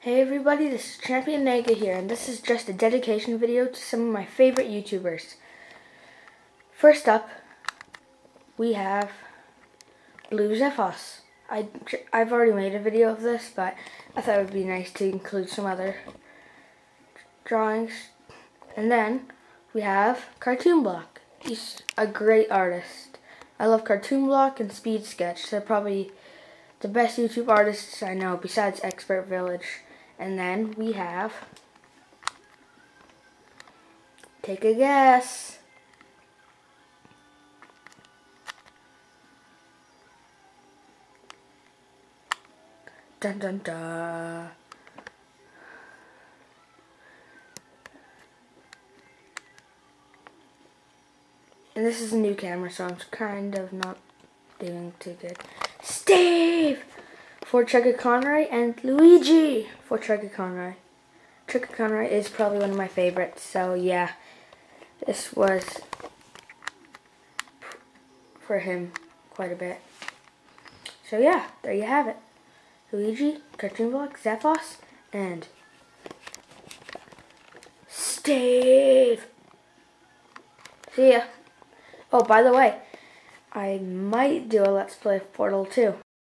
Hey everybody, this is Champion Nega here, and this is just a dedication video to some of my favorite YouTubers. First up, we have Blue Xephos. I, I've already made a video of this, but I thought it would be nice to include some other drawings. And then we have Cartoon Block. He's a great artist. I love Cartoon Block and Speed Sketch. They're probably the best YouTube artists I know besides Expert Village. And then we have, take a guess. Dun dun dun. And this is a new camera, so I'm kind of not doing too good. Steve! For Chuggaa Conroy and Luigi for Chuggaa Conroy. Chuggaa Conroy is probably one of my favorites, so yeah, this was for him quite a bit. So yeah, there you have it. Luigi, Cartoon Block, Xephos, and Steve. See ya. Oh, by the way, I might do a Let's Play Portal 2.